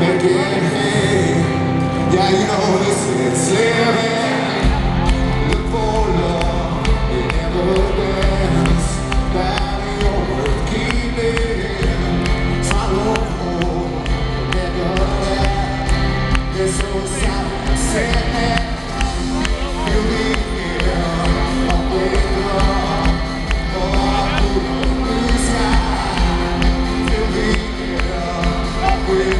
get me. Yeah, you know this is living. Look for love, you never dance. That you're worth keeping. To hold, never let. It's so sad, sad. You leave here, up with love. Oh, with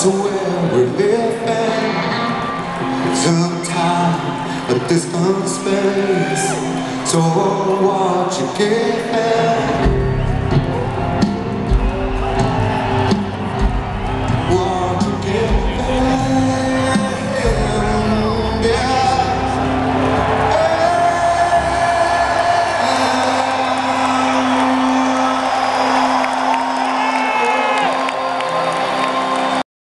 to where we're living Some time, a distant space So what you get